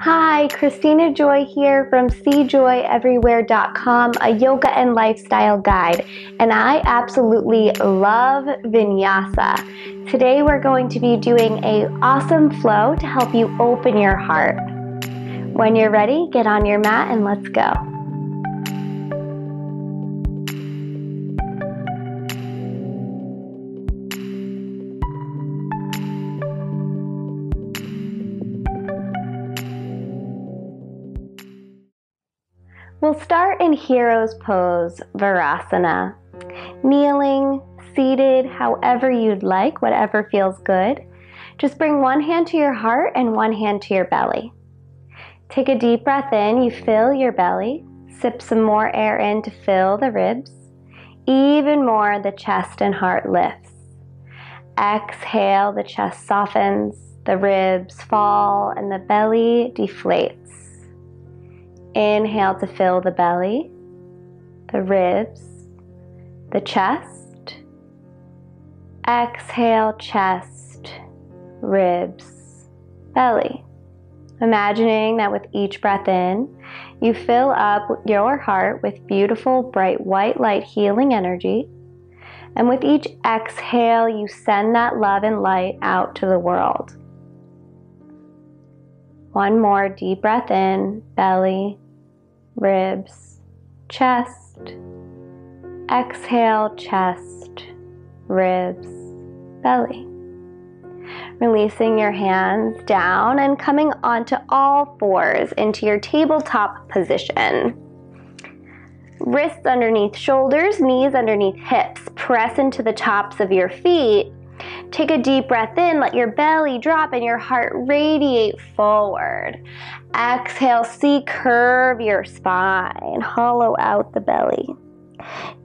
Hi, Christina Joy here from SeeJoyEverywhere.com, a yoga and lifestyle guide, and I absolutely love vinyasa. Today we're going to be doing a awesome flow to help you open your heart. When you're ready, get on your mat and let's go. We'll start in Hero's Pose, Virasana. Kneeling, seated, however you'd like, whatever feels good. Just bring one hand to your heart and one hand to your belly. Take a deep breath in, you fill your belly. Sip some more air in to fill the ribs. Even more, the chest and heart lifts. Exhale, the chest softens, the ribs fall, and the belly deflates. Inhale to fill the belly, the ribs, the chest. Exhale, chest, ribs, belly. Imagining that with each breath in, you fill up your heart with beautiful, bright, white light healing energy. And with each exhale, you send that love and light out to the world. One more deep breath in, belly, ribs, chest. Exhale, chest, ribs, belly. Releasing your hands down and coming onto all fours into your tabletop position. Wrists underneath shoulders, knees underneath hips. Press into the tops of your feet Take a deep breath in, let your belly drop and your heart radiate forward. Exhale, C curve your spine, hollow out the belly.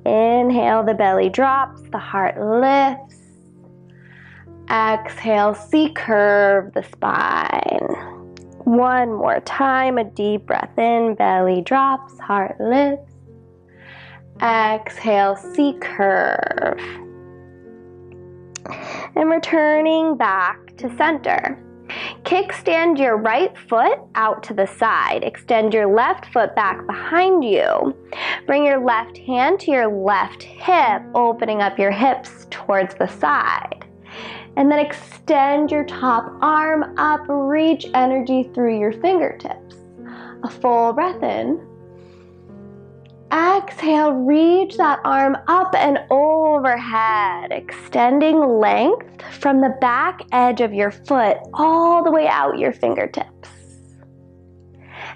Inhale, the belly drops, the heart lifts. Exhale, C curve the spine. One more time, a deep breath in, belly drops, heart lifts. Exhale, C curve and returning back to center. Kickstand your right foot out to the side. Extend your left foot back behind you. Bring your left hand to your left hip, opening up your hips towards the side. And then extend your top arm up, reach energy through your fingertips. A full breath in. Exhale, reach that arm up and overhead, extending length from the back edge of your foot all the way out your fingertips.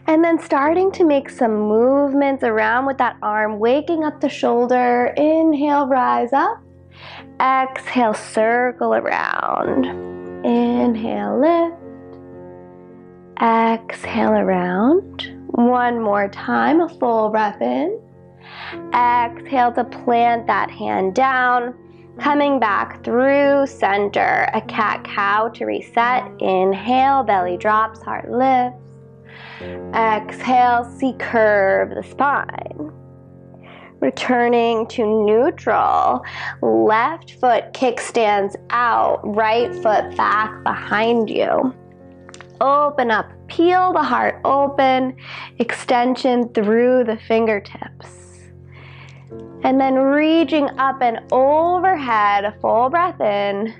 And then starting to make some movements around with that arm, waking up the shoulder. Inhale, rise up. Exhale, circle around. Inhale, lift. Exhale around. One more time, a full breath in. Exhale to plant that hand down. Coming back through center, a cat cow to reset. Inhale, belly drops, heart lifts. Exhale, C curve the spine. Returning to neutral. Left foot kickstands out, right foot back behind you. Open up, peel the heart open, extension through the fingertips. And then reaching up and overhead, full breath in.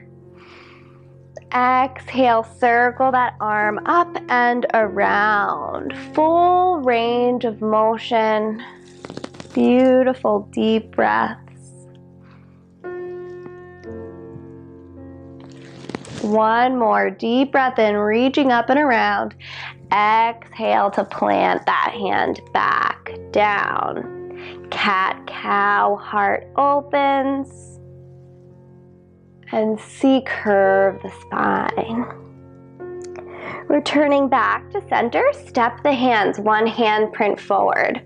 Exhale, circle that arm up and around. Full range of motion. Beautiful deep breaths. One more deep breath in, reaching up and around. Exhale to plant that hand back down. Cat cow heart opens and C curve the spine. Returning back to center, step the hands one hand print forward.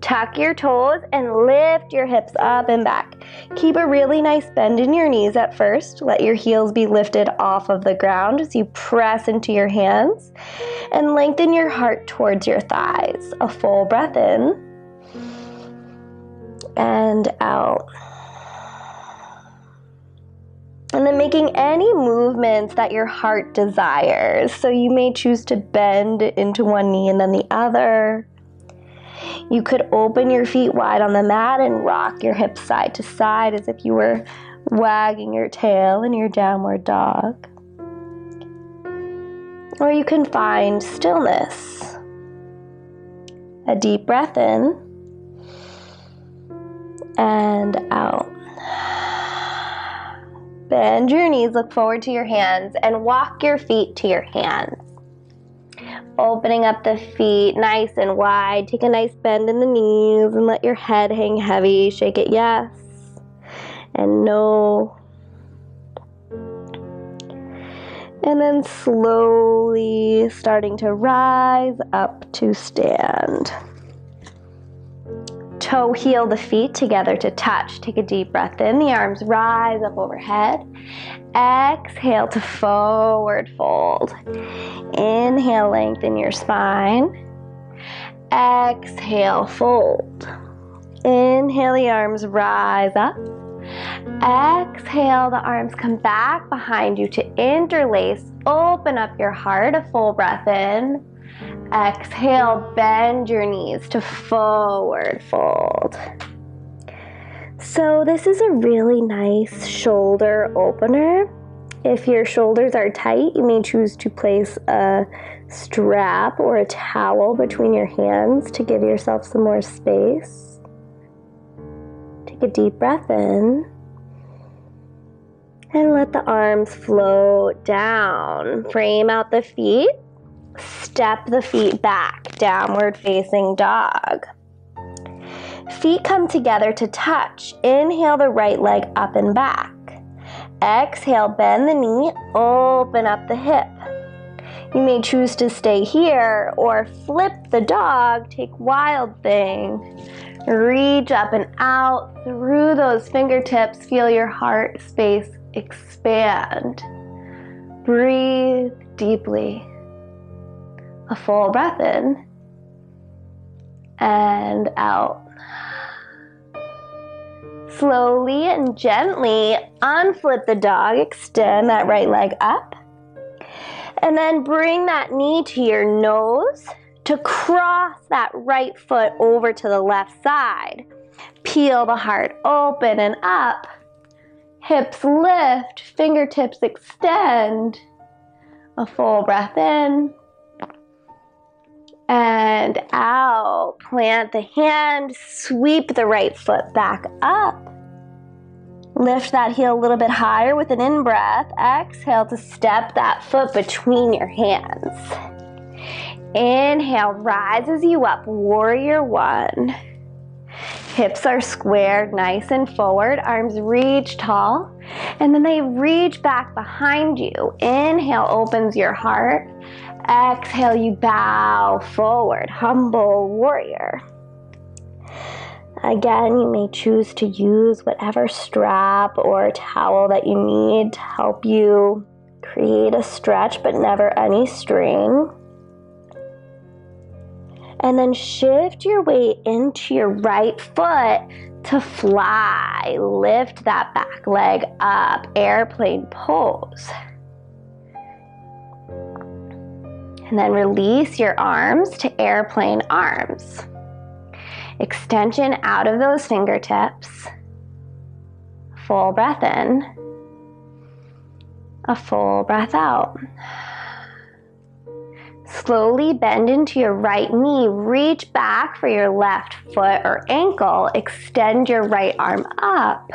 Tuck your toes and lift your hips up and back. Keep a really nice bend in your knees at first. Let your heels be lifted off of the ground as you press into your hands. And lengthen your heart towards your thighs. A full breath in and out. And then making any movements that your heart desires. So you may choose to bend into one knee and then the other. You could open your feet wide on the mat and rock your hips side to side as if you were wagging your tail in your downward dog. Or you can find stillness. A deep breath in and out. Bend your knees, look forward to your hands, and walk your feet to your hands. Opening up the feet nice and wide. Take a nice bend in the knees and let your head hang heavy. Shake it yes and no. And then slowly starting to rise up to stand toe heel the feet together to touch. Take a deep breath in. The arms rise up overhead. Exhale to forward fold. Inhale, lengthen your spine. Exhale, fold. Inhale, the arms rise up. Exhale, the arms come back behind you to interlace. Open up your heart, a full breath in. Exhale, bend your knees to forward fold. So, this is a really nice shoulder opener. If your shoulders are tight, you may choose to place a strap or a towel between your hands to give yourself some more space. Take a deep breath in and let the arms float down. Frame out the feet Step the feet back, downward facing dog. Feet come together to touch. Inhale the right leg up and back. Exhale, bend the knee, open up the hip. You may choose to stay here or flip the dog, take wild thing. Reach up and out through those fingertips. Feel your heart space expand. Breathe deeply a full breath in and out. Slowly and gently unflip the dog, extend that right leg up, and then bring that knee to your nose to cross that right foot over to the left side. Peel the heart open and up. Hips lift, fingertips extend. A full breath in and out. Plant the hand, sweep the right foot back up. Lift that heel a little bit higher with an in breath. Exhale to step that foot between your hands. Inhale, rises you up, warrior one. Hips are squared nice and forward, arms reach tall, and then they reach back behind you. Inhale opens your heart. Exhale, you bow forward, humble warrior. Again, you may choose to use whatever strap or towel that you need to help you create a stretch but never any strain. And then shift your weight into your right foot to fly. Lift that back leg up, airplane pose. And then release your arms to airplane arms. Extension out of those fingertips. Full breath in. A full breath out. Slowly bend into your right knee. Reach back for your left foot or ankle. Extend your right arm up.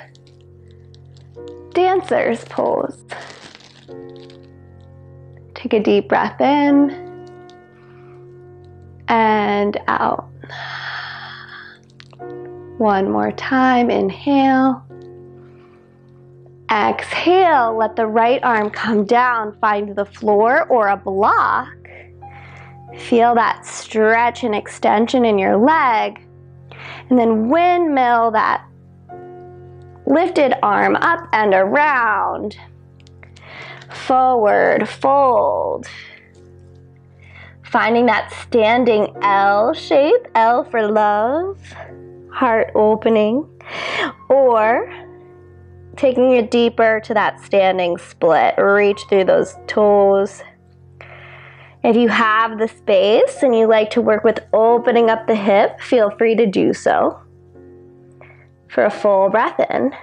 Dancer's pose. Take a deep breath in and out. One more time, inhale. Exhale, let the right arm come down, find the floor or a block. Feel that stretch and extension in your leg. And then windmill that lifted arm up and around. Forward, fold. Finding that standing L shape, L for love, heart opening. Or taking it deeper to that standing split. Reach through those toes. If you have the space and you like to work with opening up the hip, feel free to do so. For a full breath in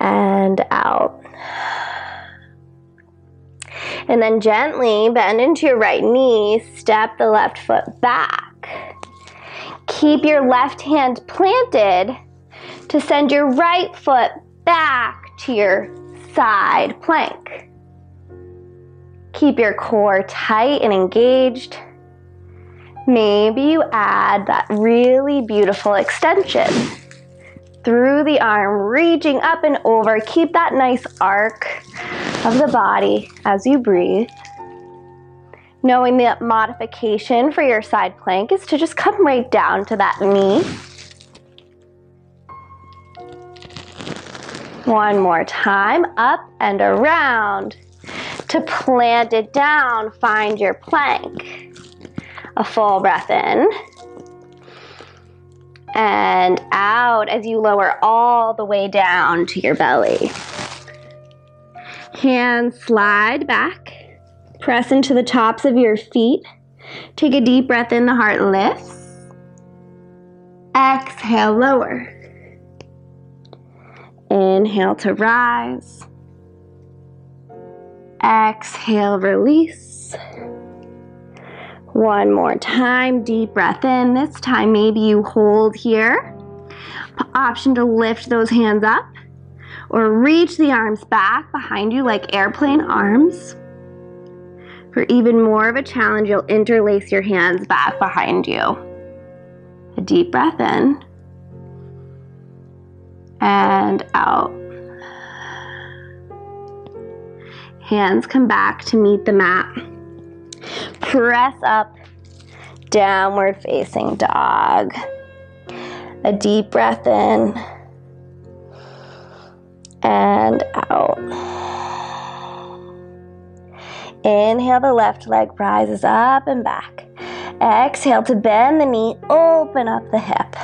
and out. And then gently bend into your right knee, step the left foot back. Keep your left hand planted to send your right foot back to your side plank. Keep your core tight and engaged. Maybe you add that really beautiful extension through the arm, reaching up and over. Keep that nice arc of the body as you breathe. Knowing the modification for your side plank is to just come right down to that knee. One more time, up and around. To plant it down, find your plank. A full breath in. And out as you lower all the way down to your belly. Hands slide back. Press into the tops of your feet. Take a deep breath in, the heart lifts. Exhale, lower. Inhale to rise. Exhale, release. One more time, deep breath in. This time, maybe you hold here. Option to lift those hands up or reach the arms back behind you like airplane arms. For even more of a challenge, you'll interlace your hands back behind you. A deep breath in and out. Hands come back to meet the mat. Press up, downward facing dog. A deep breath in and out. Inhale, the left leg rises up and back. Exhale to bend the knee, open up the hip.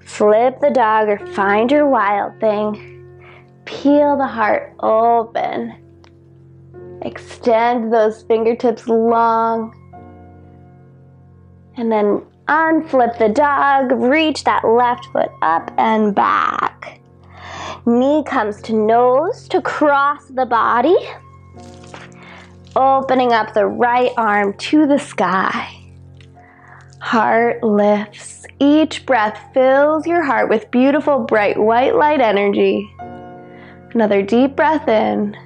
Flip the dog or find your wild thing. Peel the heart open. Extend those fingertips long. And then unflip the dog. Reach that left foot up and back. Knee comes to nose to cross the body. Opening up the right arm to the sky. Heart lifts. Each breath fills your heart with beautiful, bright, white light energy. Another deep breath in.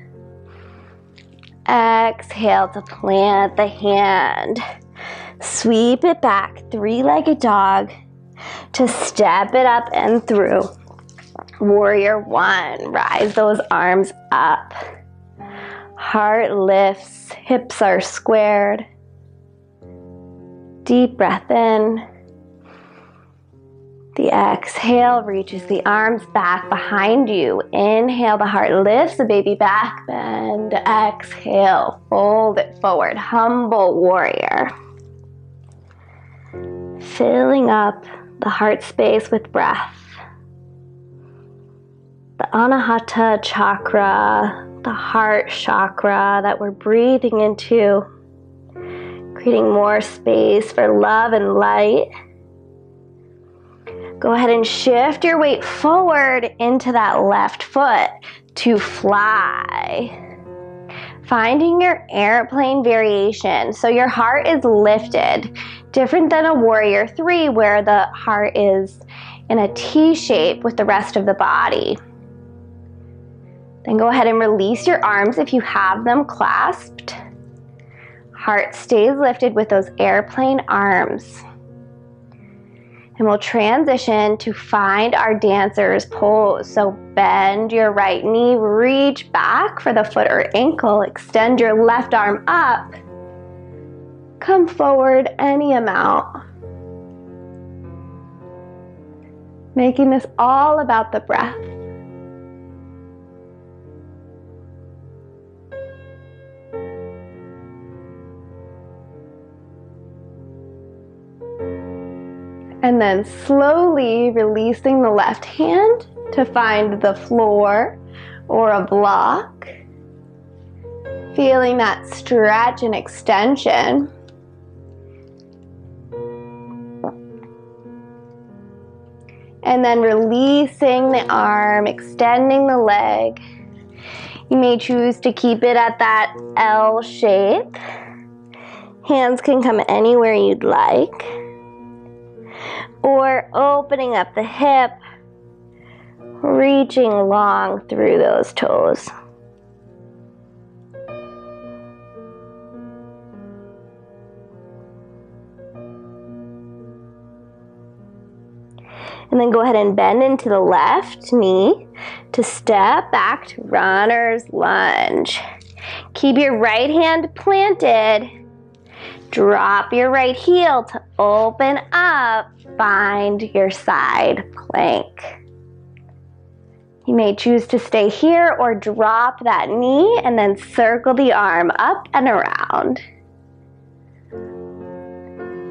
Exhale to plant the hand. Sweep it back, three legged dog, to step it up and through. Warrior one, rise those arms up. Heart lifts, hips are squared. Deep breath in. The exhale reaches the arms back behind you. Inhale, the heart lifts the baby back, bend. Exhale, fold it forward. Humble warrior. Filling up the heart space with breath. The Anahata chakra, the heart chakra that we're breathing into, creating more space for love and light. Go ahead and shift your weight forward into that left foot to fly. Finding your airplane variation. So your heart is lifted, different than a warrior three, where the heart is in a T shape with the rest of the body. Then go ahead and release your arms if you have them clasped. Heart stays lifted with those airplane arms. And we'll transition to find our dancer's pose. So bend your right knee, reach back for the foot or ankle, extend your left arm up. Come forward any amount. Making this all about the breath. And then slowly releasing the left hand to find the floor or a block. Feeling that stretch and extension. And then releasing the arm, extending the leg. You may choose to keep it at that L shape. Hands can come anywhere you'd like. Or opening up the hip, reaching long through those toes. And then go ahead and bend into the left knee to step back to runner's lunge. Keep your right hand planted. Drop your right heel to open up. Find your side plank. You may choose to stay here or drop that knee and then circle the arm up and around.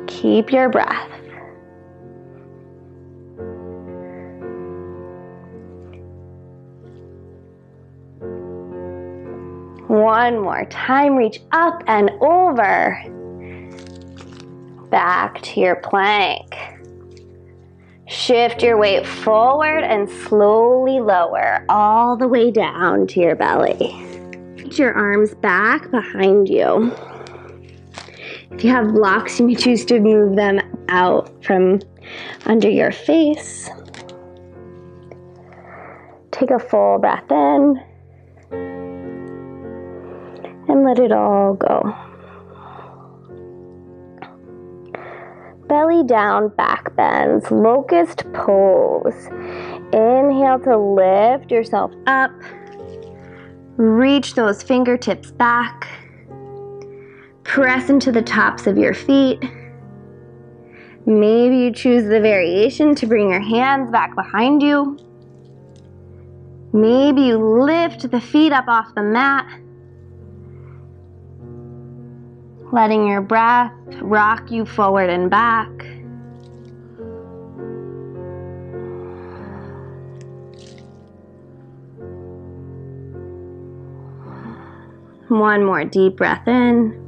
Keep your breath. One more time, reach up and over. Back to your plank. Shift your weight forward and slowly lower all the way down to your belly. Reach your arms back behind you. If you have blocks, you may choose to move them out from under your face. Take a full breath in and let it all go. Belly down, back bends, locust pose. Inhale to lift yourself up. Reach those fingertips back. Press into the tops of your feet. Maybe you choose the variation to bring your hands back behind you. Maybe you lift the feet up off the mat letting your breath rock you forward and back. One more deep breath in.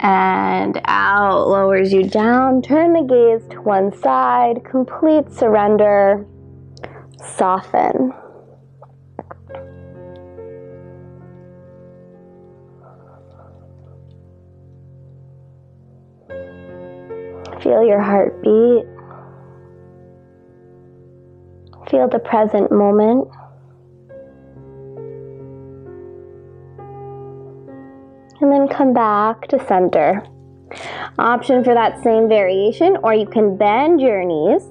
And out lowers you down. Turn the gaze to one side. Complete surrender. Soften. Feel your heartbeat. Feel the present moment. And then come back to center. Option for that same variation, or you can bend your knees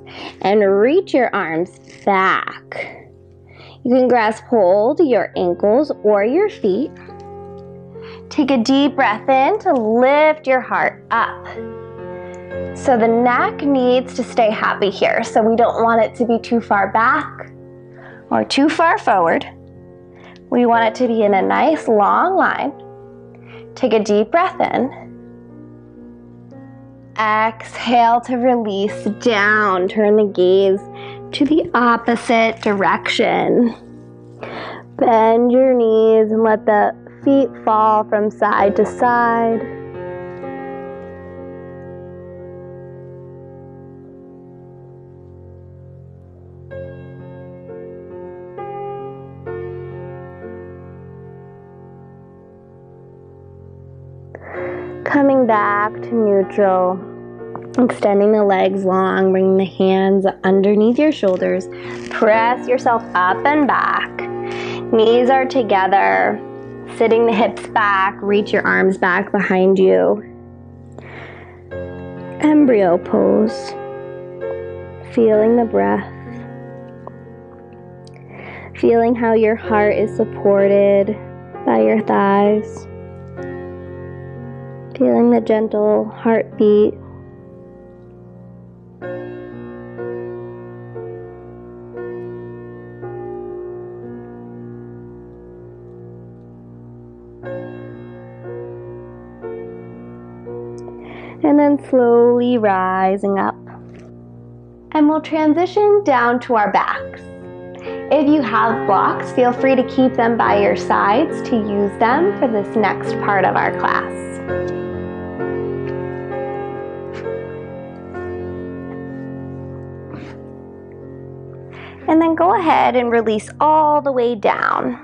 and reach your arms back. You can grasp hold your ankles or your feet. Take a deep breath in to lift your heart up. So the neck needs to stay happy here. So we don't want it to be too far back or too far forward. We want it to be in a nice long line. Take a deep breath in. Exhale to release down. Turn the gaze to the opposite direction. Bend your knees and let the feet fall from side to side. Coming back to neutral, extending the legs long, bringing the hands underneath your shoulders. Press yourself up and back. Knees are together, sitting the hips back, reach your arms back behind you. Embryo pose, feeling the breath, feeling how your heart is supported by your thighs feeling the gentle heartbeat. And then slowly rising up. And we'll transition down to our backs. If you have blocks, feel free to keep them by your sides to use them for this next part of our class. And then go ahead and release all the way down,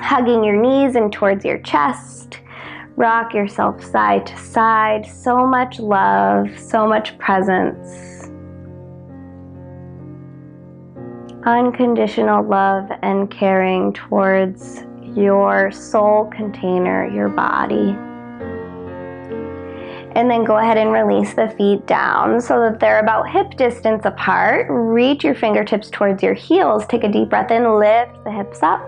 hugging your knees and towards your chest. Rock yourself side to side. So much love, so much presence. unconditional love and caring towards your soul container, your body. And then go ahead and release the feet down so that they're about hip distance apart. Reach your fingertips towards your heels. Take a deep breath in, lift the hips up.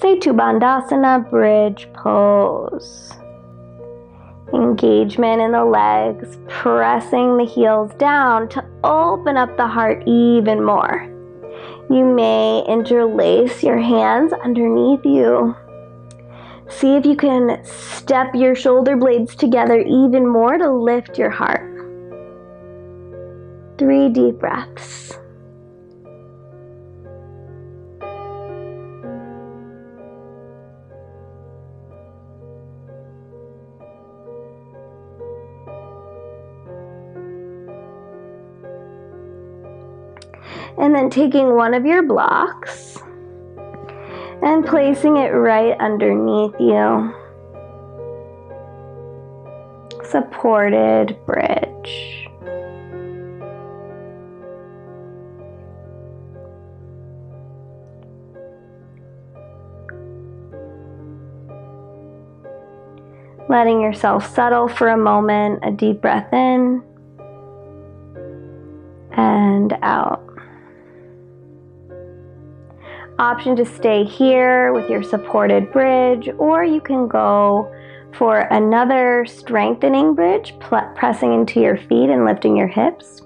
Setu Bandhasana, bridge pose engagement in the legs, pressing the heels down to open up the heart even more. You may interlace your hands underneath you. See if you can step your shoulder blades together even more to lift your heart. Three deep breaths. and then taking one of your blocks and placing it right underneath you. Supported bridge. Letting yourself settle for a moment, a deep breath in and out option to stay here with your supported bridge, or you can go for another strengthening bridge, pressing into your feet and lifting your hips.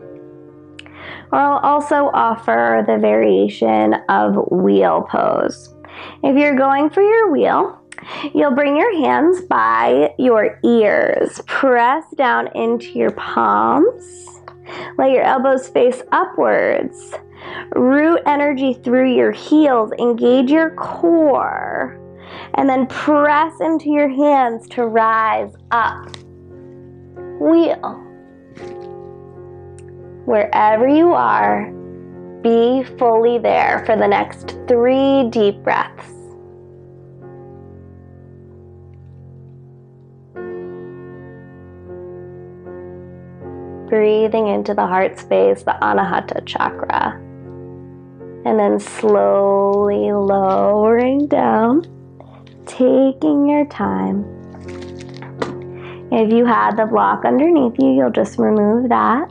Or I'll also offer the variation of wheel pose. If you're going for your wheel, you'll bring your hands by your ears, press down into your palms, let your elbows face upwards. Root energy through your heels, engage your core, and then press into your hands to rise up. Wheel. Wherever you are, be fully there for the next three deep breaths. Breathing into the heart space, the Anahata chakra and then slowly lowering down, taking your time. If you had the block underneath you, you'll just remove that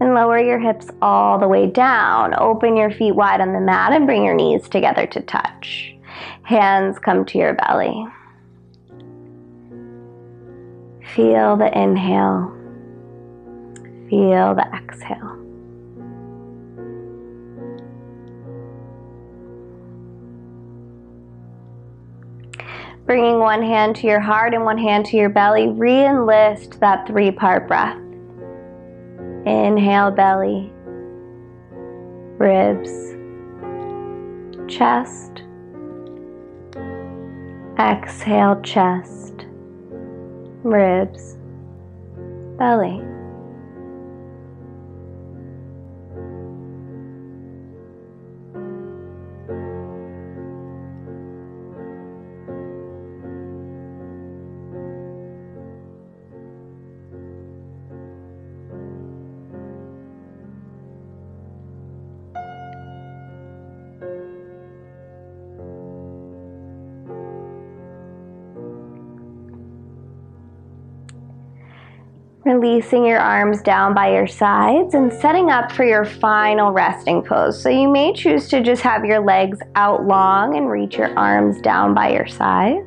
and lower your hips all the way down. Open your feet wide on the mat and bring your knees together to touch. Hands come to your belly. Feel the inhale. Feel the exhale. Bringing one hand to your heart and one hand to your belly, re enlist that three part breath. Inhale, belly, ribs, chest. Exhale, chest, ribs, belly. Releasing your arms down by your sides and setting up for your final resting pose. So you may choose to just have your legs out long and reach your arms down by your sides.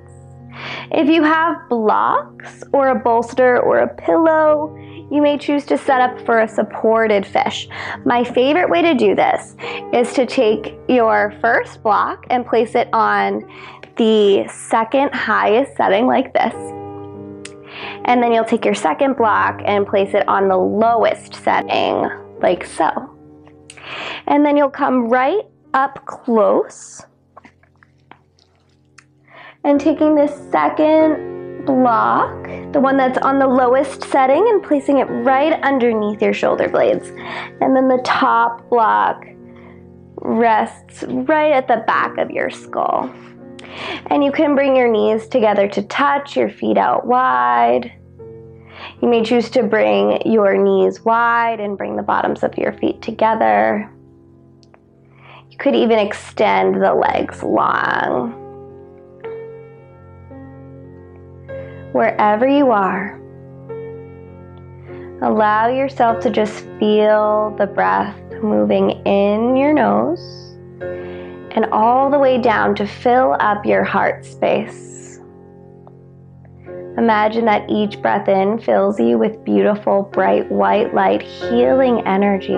If you have blocks or a bolster or a pillow, you may choose to set up for a supported fish. My favorite way to do this is to take your first block and place it on the second highest setting like this and then you'll take your second block and place it on the lowest setting like so. And then you'll come right up close and taking this second block, the one that's on the lowest setting, and placing it right underneath your shoulder blades. And then the top block rests right at the back of your skull. And you can bring your knees together to touch, your feet out wide. You may choose to bring your knees wide and bring the bottoms of your feet together. You could even extend the legs long. Wherever you are, allow yourself to just feel the breath moving in your nose and all the way down to fill up your heart space. Imagine that each breath in fills you with beautiful, bright, white light, healing energy.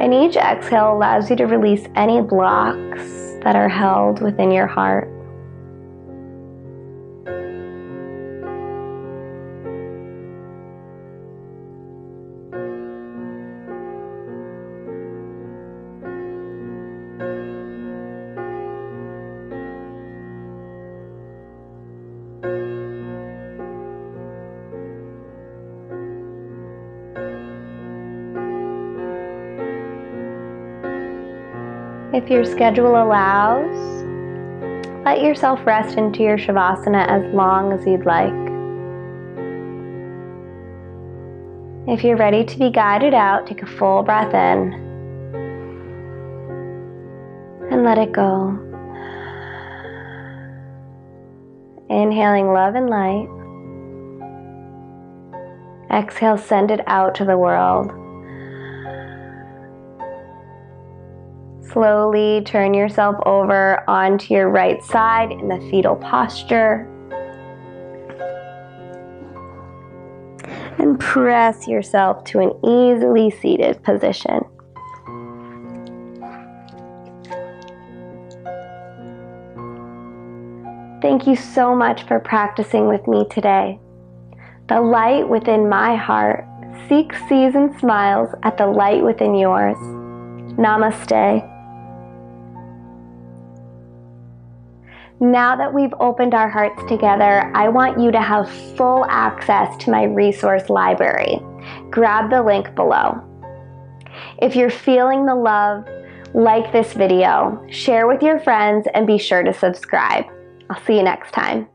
And each exhale allows you to release any blocks that are held within your heart. If your schedule allows, let yourself rest into your Shavasana as long as you'd like. If you're ready to be guided out, take a full breath in and let it go. Inhaling love and light. Exhale, send it out to the world. Slowly turn yourself over onto your right side in the fetal posture. And press yourself to an easily seated position. Thank you so much for practicing with me today. The light within my heart seeks, sees, and smiles at the light within yours. Namaste. Now that we've opened our hearts together, I want you to have full access to my resource library. Grab the link below. If you're feeling the love, like this video, share with your friends, and be sure to subscribe. I'll see you next time.